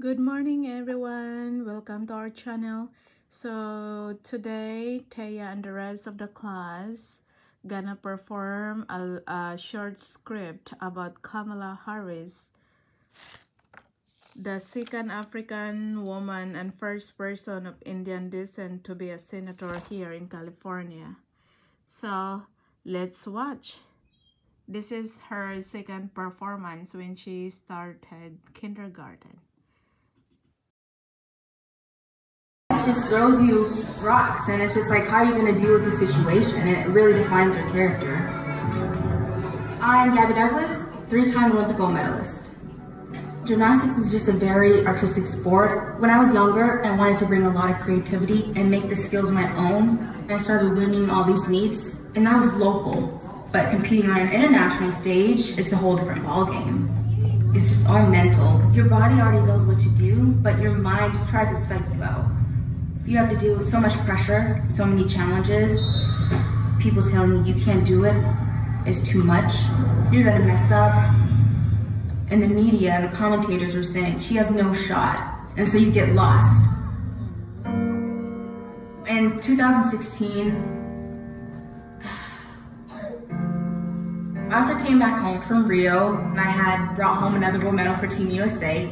Good morning everyone. Welcome to our channel. So today Thea and the rest of the class gonna perform a, a short script about Kamala Harris the second African woman and first person of Indian descent to be a senator here in California. So let's watch. This is her second performance when she started kindergarten. It just throws you rocks and it's just like how are you going to deal with the situation and it really defines your character. I'm Gabby Douglas, three-time Olympic gold medalist. Gymnastics is just a very artistic sport. When I was younger, I wanted to bring a lot of creativity and make the skills my own. I started winning all these meets, and that was local. But competing on an international stage, it's a whole different ballgame. It's just all mental. Your body already knows what to do, but your mind just tries to psych you out. You have to deal with so much pressure, so many challenges, people telling you you can't do it, it's too much, you're gonna mess up, and the media and the commentators are saying she has no shot. And so you get lost. In 2016, after I came back home from Rio and I had brought home another gold medal for Team USA,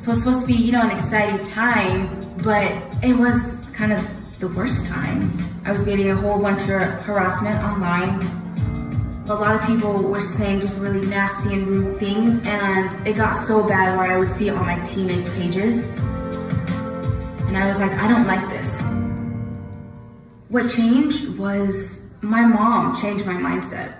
so it's supposed to be, you know, an exciting time, but it was kind of the worst time. I was getting a whole bunch of harassment online a lot of people were saying just really nasty and rude things and it got so bad where I would see it on my teammates' pages. And I was like, I don't like this. What changed was my mom changed my mindset.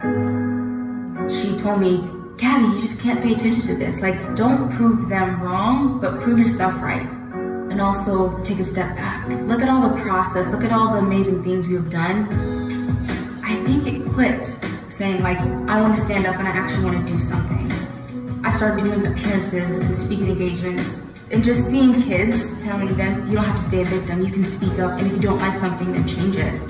She told me, Gabby, you just can't pay attention to this. Like, don't prove them wrong, but prove yourself right. And also take a step back. Look at all the process, look at all the amazing things you have done. I think it clicked saying like, I want to stand up and I actually want to do something. I started doing appearances and speaking engagements and just seeing kids telling them, you don't have to stay a victim, you can speak up, and if you don't like something, then change it.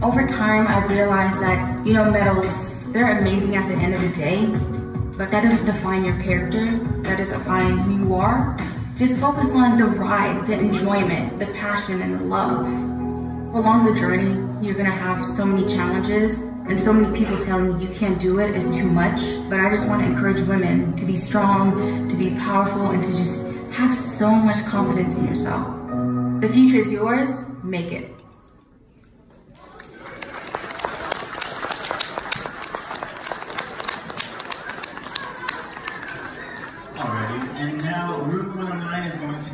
Over time, I realized that, you know, medals, they're amazing at the end of the day, but that doesn't define your character, that doesn't define who you are. Just focus on the ride, the enjoyment, the passion, and the love. Along the journey, you're gonna have so many challenges, and so many people telling you you can't do it is too much. But I just want to encourage women to be strong, to be powerful, and to just have so much confidence in yourself. The future is yours, make it. Alrighty, and now Group 109 is going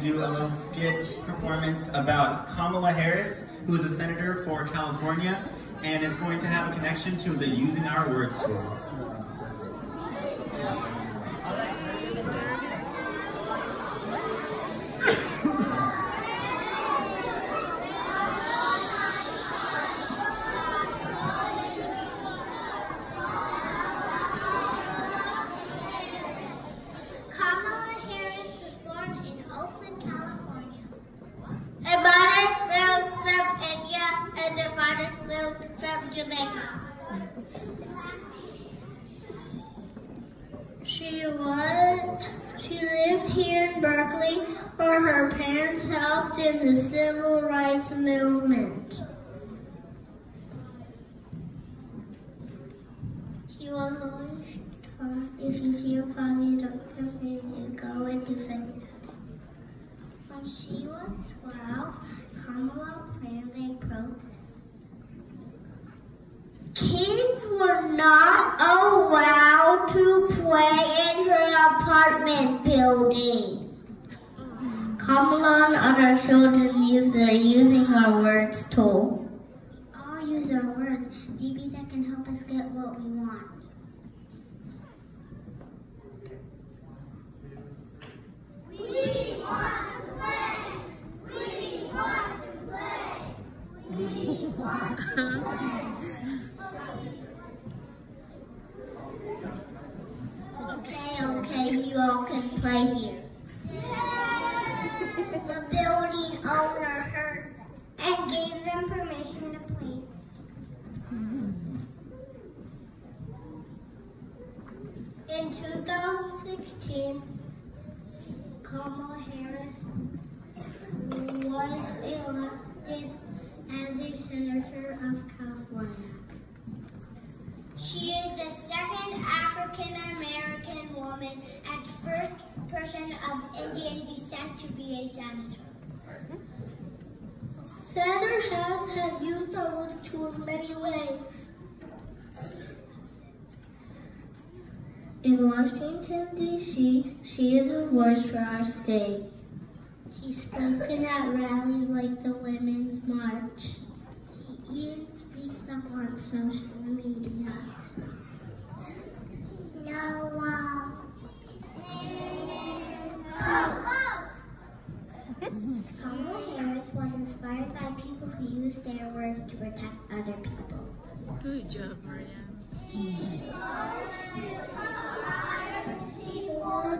do a little skit performance about Kamala Harris, who is a senator for California and it's going to have a connection to the Using Our Words tool. Jamaica. She was she lived here in Berkeley where her parents helped in the civil rights movement. She was always taught if you feel positive, you go and defend it. When she was 12, Kamala planned a protest Kids were not allowed to play in her apartment building. Kamala and other children the Using Our Words tool. I'll use our words. Maybe that can help us get what we want. We want to play! We want to play! We want to play! Okay, okay, you all play here. the building owner heard and gave them permission to play. In 2016, Kamala Harris was elected person of Indian descent to be a senator. Senator Harris has used the words to in many ways. In Washington, D.C., she is a voice for our state. She's spoken at rallies like the Women's March. She even speaks up on social media. Protect other people. Good job, Marianne. People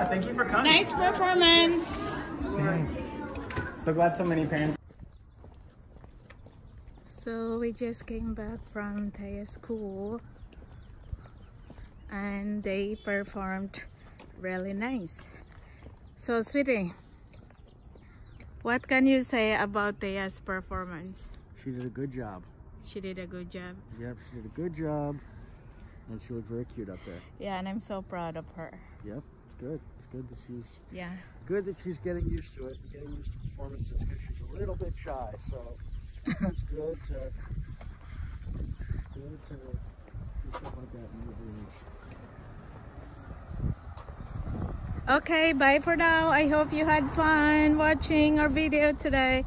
Yeah, thank you for coming. Nice performance. So glad so many parents. So we just came back from Thea school and they performed really nice. So sweetie, what can you say about Thea's performance? She did a good job. She did a good job. Yep, she did a good job. And she looked very cute up there. Yeah, and I'm so proud of her. Yep, it's good. It's good that she's Yeah. good that she's getting used to it, getting used to performances because she's a little bit shy. So it's good to good to do stuff like that in your age. Okay, bye for now. I hope you had fun watching our video today.